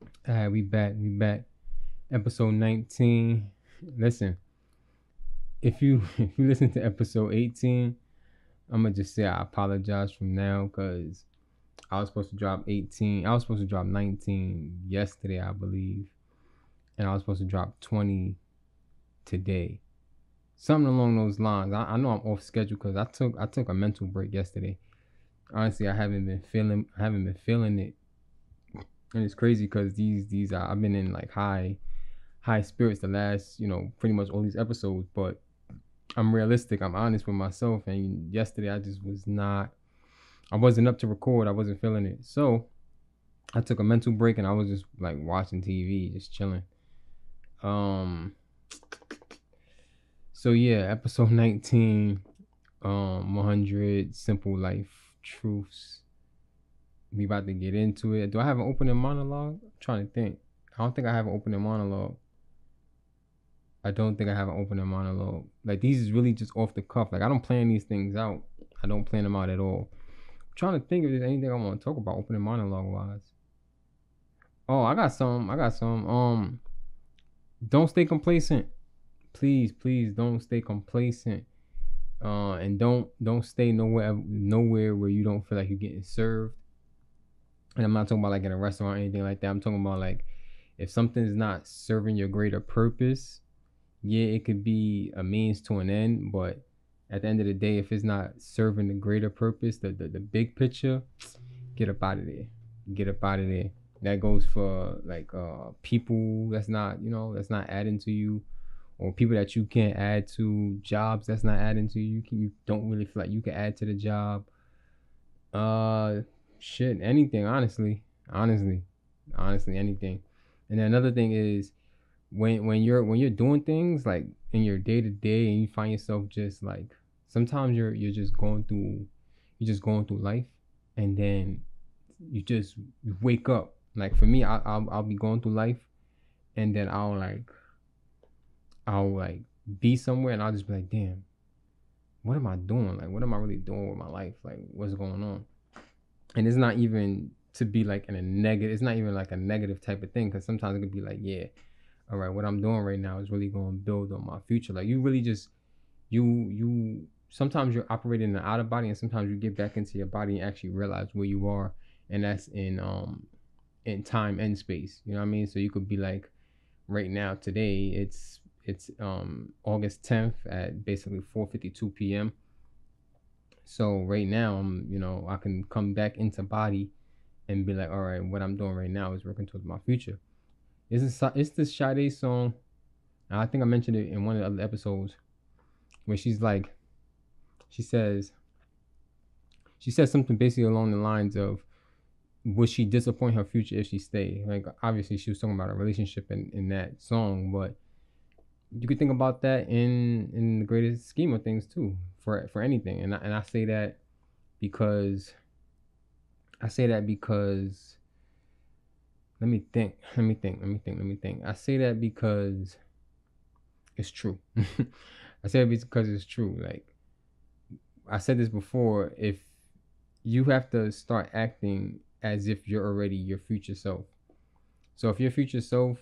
All right, we back. We back. Episode 19. Listen, if you if you listen to episode 18, I'm gonna just say I apologize from now because I was supposed to drop 18. I was supposed to drop 19 yesterday, I believe, and I was supposed to drop 20 today. Something along those lines. I, I know I'm off schedule because I took I took a mental break yesterday. Honestly, I haven't been feeling I haven't been feeling it and it's crazy because these these are, I've been in like high high spirits the last you know pretty much all these episodes, but I'm realistic. I'm honest with myself, and yesterday I just was not. I wasn't up to record. I wasn't feeling it, so I took a mental break and I was just like watching TV, just chilling. Um. So yeah, episode 19, um, 100 simple life truths we about to get into it. Do I have an opening monologue? I'm trying to think. I don't think I have an opening monologue. I don't think I have an opening monologue. Like these is really just off the cuff. Like I don't plan these things out. I don't plan them out at all. I'm trying to think if there's anything I want to talk about opening monologue wise. Oh, I got some. I got some. Um, don't stay complacent. Please, please don't stay complacent. Uh, and don't don't stay nowhere nowhere where you don't feel like you're getting served and I'm not talking about like in a restaurant or anything like that. I'm talking about like if something's not serving your greater purpose, yeah, it could be a means to an end, but at the end of the day, if it's not serving the greater purpose, the the, the big picture, get up out of there. Get up out of there. That goes for like uh people that's not, you know, that's not adding to you or people that you can't add to jobs that's not adding to you. You, don't really feel like you can add to the job. Uh shit, anything, honestly. Honestly. Honestly, anything. And another thing is when when you're when you're doing things like in your day to day and you find yourself just like sometimes you're you're just going through you're just going through life and then you just wake up like for me I, I'll, I'll be going through life and then i'll like i'll like be somewhere and i'll just be like damn what am i doing like what am i really doing with my life like what's going on and it's not even to be like in a negative it's not even like a negative type of thing because sometimes it could be like yeah all right what i'm doing right now is really going to build on my future. Like you really just you you sometimes you're operating in an out of body and sometimes you get back into your body and actually realize where you are and that's in um in time and space you know what i mean? So you could be like right now today it's it's um august 10th at basically 4:52 p.m so right now, I'm you know I can come back into body and be like, all right, what I'm doing right now is working towards my future. It's a, it's this Sade song. I think I mentioned it in one of the other episodes where she's like, she says, she says something basically along the lines of, would she disappoint her future if she stay? Like obviously she was talking about a relationship in, in that song, but you could think about that in in the greatest scheme of things too for for anything. And I, and I say that because I say that because let me think, let me think, let me think, let me think. I say that because it's true. I say it because it's true. Like I said this before, if you have to start acting as if you're already your future self. So if your future self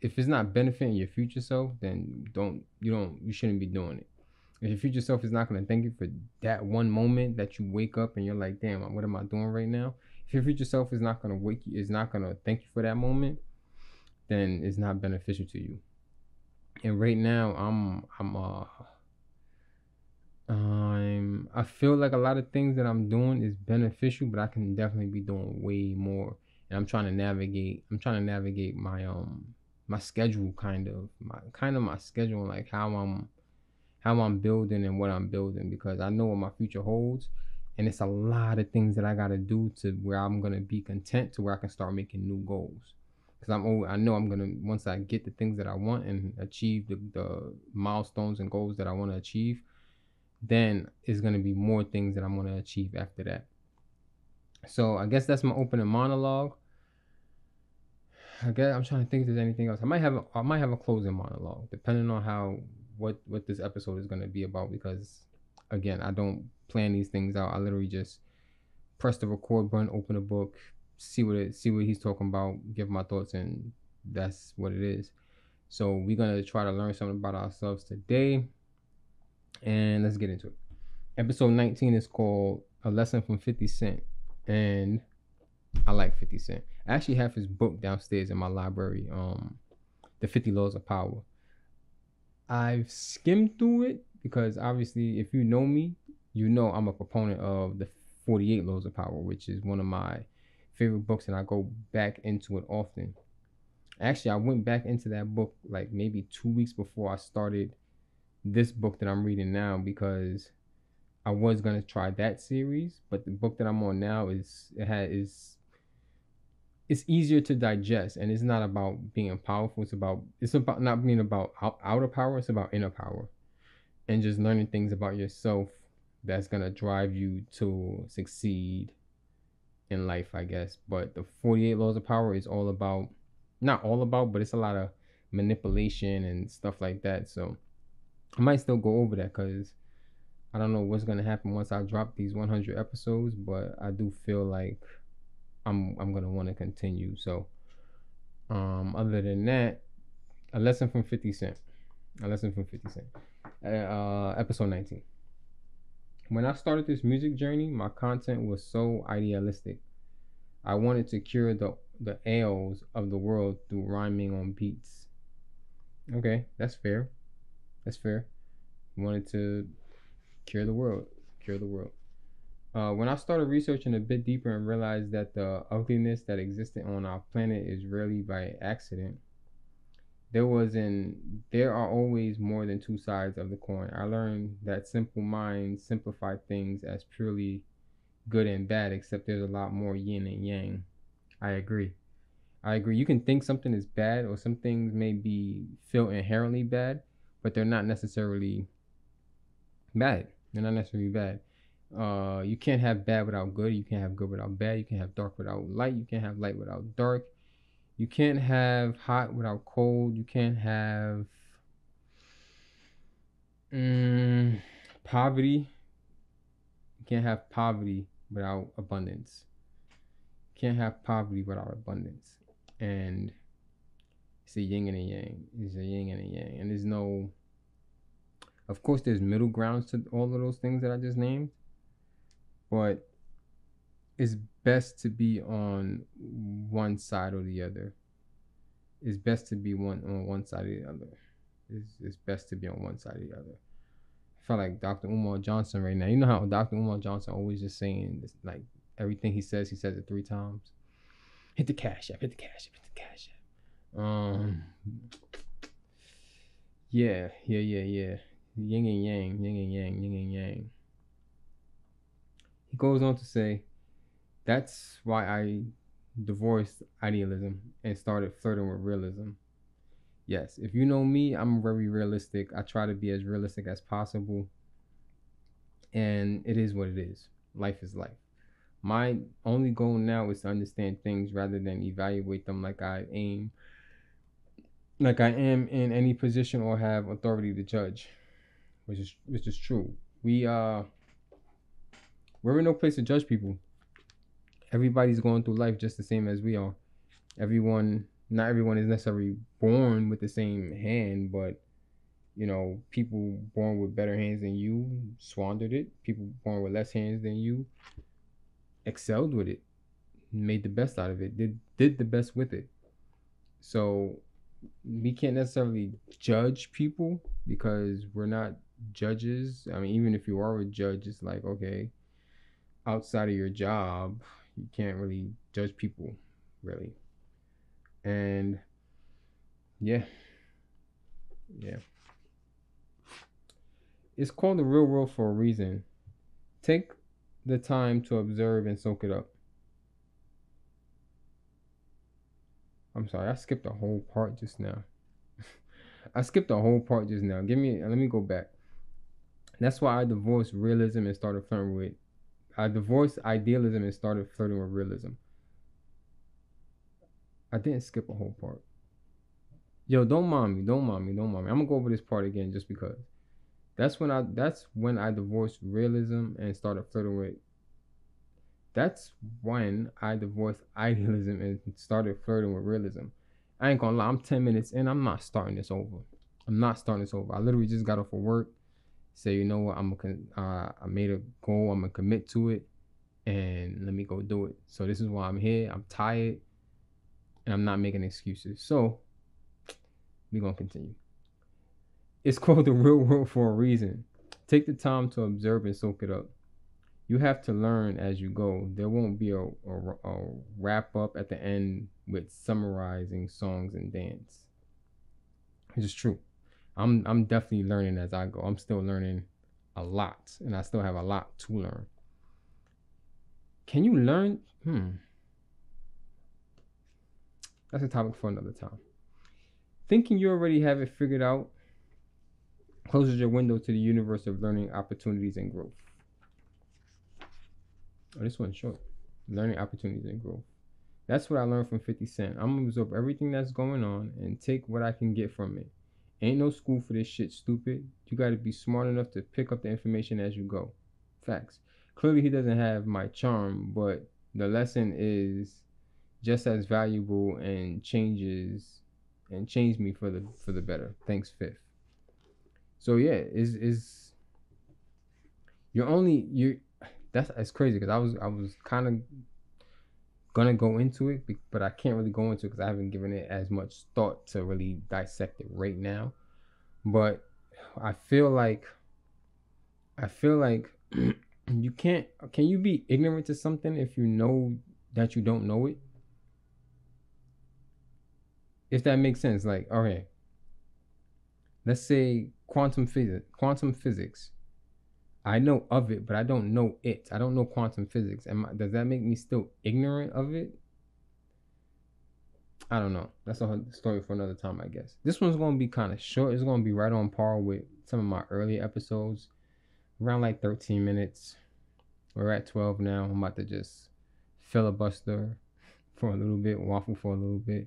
if it's not benefiting your future self, then don't you don't you shouldn't be doing it. If your future self is not going to thank you for that one moment that you wake up and you're like, damn, what am I doing right now? If your future self is not going to wake you, is not going to thank you for that moment, then it's not beneficial to you. And right now, I'm, I'm, uh, I'm, I feel like a lot of things that I'm doing is beneficial, but I can definitely be doing way more. And I'm trying to navigate, I'm trying to navigate my, um, my schedule kind of, my, kind of my schedule, like how I'm, how I'm building and what I'm building because I know what my future holds. And it's a lot of things that I got to do to where I'm going to be content to where I can start making new goals. Because I'm always, I know I'm going to, once I get the things that I want and achieve the, the milestones and goals that I want to achieve, then it's going to be more things that I'm going to achieve after that. So I guess that's my opening monologue. I guess I'm trying to think if there's anything else. I might have a, I might have a closing monologue, depending on how what what this episode is going to be about because again i don't plan these things out i literally just press the record button open a book see what it see what he's talking about, give my thoughts, and that's what it is. So we're gonna try to learn something about ourselves today, and let's get into it. Episode 19 is called "A Lesson from 50 Cent," and I like 50 Cent. I actually have his book downstairs in my library, um, "The 50 Laws of Power." I've skimmed through it because obviously, if you know me, you know I'm a proponent of the 48 Laws of Power, which is one of my favorite books, and I go back into it often. Actually, I went back into that book like maybe two weeks before I started this book that I'm reading now because I was gonna try that series, but the book that I'm on now is it has is it's easier to digest, and it's not about being powerful. It's about it's about not being about out, outer power. It's about inner power, and just learning things about yourself that's gonna drive you to succeed in life, I guess. But the 48 laws of power is all about not all about, but it's a lot of manipulation and stuff like that. So I might still go over that because I don't know what's gonna happen once I drop these 100 episodes, but I do feel like I'm I'm gonna want to continue. So um, other than that, a lesson from 50 Cent, a lesson from 50 Cent, uh, episode 19. When I started this music journey, my content was so idealistic. I wanted to cure the the ails of the world through rhyming on beats. Okay, that's fair. That's fair. wanted to cure the world, cure the world. Uh, when I started researching a bit deeper and realized that the ugliness that existed on our planet is rarely by accident, there was an there are always more than two sides of the coin. I learned that simple minds simplify things as purely good and bad, except there's a lot more yin and yang. I agree. I agree. You can think something is bad or some things may be feel inherently bad, but they're not necessarily bad. They're not necessarily bad. Uh, you can't have bad without good. You can't have good without bad. You can't have dark without light. You can't have light without dark. You can't have hot without cold. You can't have mm, poverty. You can't have poverty without abundance. You can't have poverty without abundance. And it's a yin and a yang. It's a yin and a yang. And there's no of course there's middle grounds to all of those things that I just named. But it's best to be on one side or the other. It's best to be one on one side or the other. It's, it's best to be on one side or the other. I feel like Dr. Umar Johnson right now. You know how Dr. Umar Johnson always just saying this, like everything he says, he says it three times. Hit the cash app, hit the cash app, hit the cash app. Um, yeah, yeah, yeah, yeah. Yin and yang, yin and yang, yin and yang. Goes on to say, that's why I divorced idealism and started flirting with realism. Yes, if you know me, I'm very realistic. I try to be as realistic as possible. And it is what it is. Life is life. My only goal now is to understand things rather than evaluate them like I aim like I am in any position or have authority to judge. Which is which is true. We uh we're in no place to judge people everybody's going through life just the same as we are. Everyone, not everyone is necessarily born with the same hand, but you know, people born with better hands than you squandered it. People born with less hands than you excelled with it, made the best out of it, did did the best with it. So we can't necessarily judge people because we're not judges. I mean, even if you are a judge, it's like okay, outside of your job, you can't really judge people really. And yeah. Yeah. It's called the real world for a reason. Take the time to observe and soak it up. I'm sorry i skipped a whole part just now. I skipped a whole part just now. Give me let me go back. That's why i divorced realism and started flirting with I divorced idealism and started flirting with realism. I didn't skip a whole part. Yo, don't mind me, don't mind me, don't mind me. I'm gonna go over this part again just because. That's when I that's when I divorced realism and started flirting with that's when I divorced idealism and started flirting with realism. I ain't gonna lie, I'm 10 minutes in, I'm not starting this over. I'm not starting this over. I literally just got off of work, say, you know what, I'm gonna, uh, I made a goal, I'm gonna commit to it, and let me go do it. So this is why I'm here. I'm tired, and I'm not making excuses. So we're gonna continue. It's called the real world for a reason. Take the time to observe and soak it up you have to learn as you go. There won't be a, a, a, wrap up at the end with summarizing songs and dance. It's just true. I'm I'm definitely learning as I go. I'm still learning a lot, and I still have a lot to learn. Can you learn? Hmm. That's a topic for another time. Thinking you already have it figured out closes your window to the universe of learning opportunities and growth. Oh, this one's short. Learning opportunities and growth. That's what I learned from 50 Cent. I'm gonna absorb everything that's going on and take what I can get from it. Ain't no school for this shit, stupid. You gotta be smart enough to pick up the information as you go. Facts. Clearly, he doesn't have my charm, but the lesson is just as valuable and changes and changed me for the for the better. Thanks, fifth. So yeah, is is you're only you that's it's crazy because I was I was kind of gonna go into it, but I can't really go into it because I haven't given it as much thought to really dissect it right now. But I feel like I feel like you can't can you be ignorant to something if you know that you don't know it? If that makes sense, like okay, let's say quantum physics, quantum physics I know of it, but I don't know it. I don't know quantum physics. Am I, does that make me still ignorant of it? I don't know. That's a story for another time, I guess. This one's gonna be kind of short. It's gonna be right on par with some of my earlier episodes, around like 13 minutes. We're at 12 now. I'm about to just filibuster for a little bit, waffle for a little bit.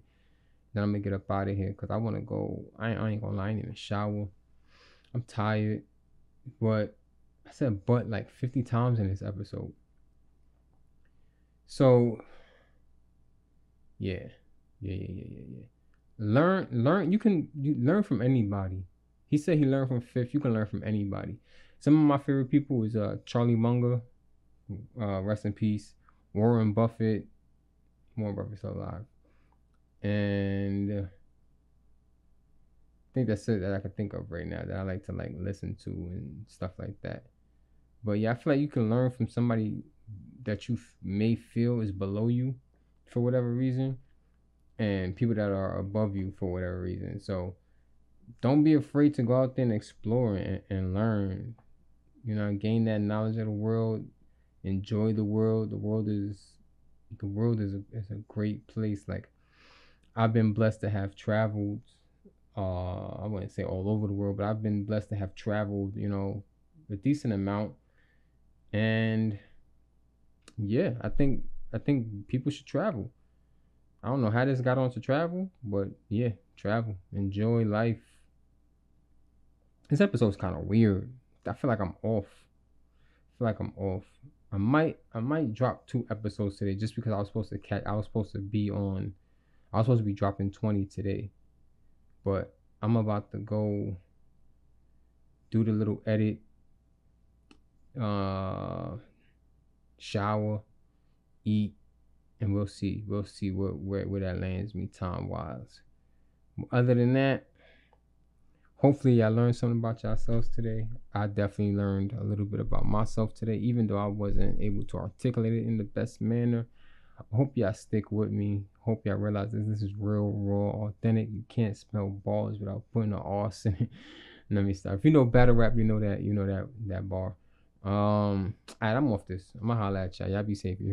Then I'm gonna get up out of here because I wanna go. I ain't, I ain't gonna lie, I even shower. I'm tired, but I said but like 50 times in this episode. So yeah. Yeah, yeah, yeah, yeah, yeah. Learn learn you can you learn from anybody. He said he learned from fifth. You can learn from anybody. Some of my favorite people is uh Charlie Munger, uh, rest in peace. Warren Buffett. Warren Buffett's alive. And uh, I think that's it that I can think of right now that I like to like listen to and stuff like that. But yeah, I feel like you can learn from somebody that you f- may feel is below you for whatever reason, and people that are above you for whatever reason. So don't be afraid to go out there and explore and, and learn. You know, gain that knowledge of the world, enjoy the world. The world is the world is a, is a great place. Like I've been blessed to have traveled. Uh, I wouldn't say all over the world, but I've been blessed to have traveled. You know, a decent amount and yeah, I think I think people should travel. I don't know how this got on to travel, but yeah, travel, enjoy life. This episode's kind of weird. I feel like I'm off. I feel like I'm off. I might I might drop two episodes today just because I was supposed to catch I was supposed to be on I was supposed to be dropping 20 today. But I'm about to go do the little edit uh, shower, eat, and we'll see. We'll see where where, where that lands me time wise. Other than that, hopefully y'all learned something about yourselves today. I definitely learned a little bit about myself today, even though I wasn't able to articulate it in the best manner. I hope y'all stick with me. Hope y'all realize that this is real, raw, authentic. You can't spell balls without putting an arse in it. Let me start. If you know battle rap, you know that you know that that bar. Um, alright, I'm off this. I'm gonna holla at y'all. Y'all be safe. You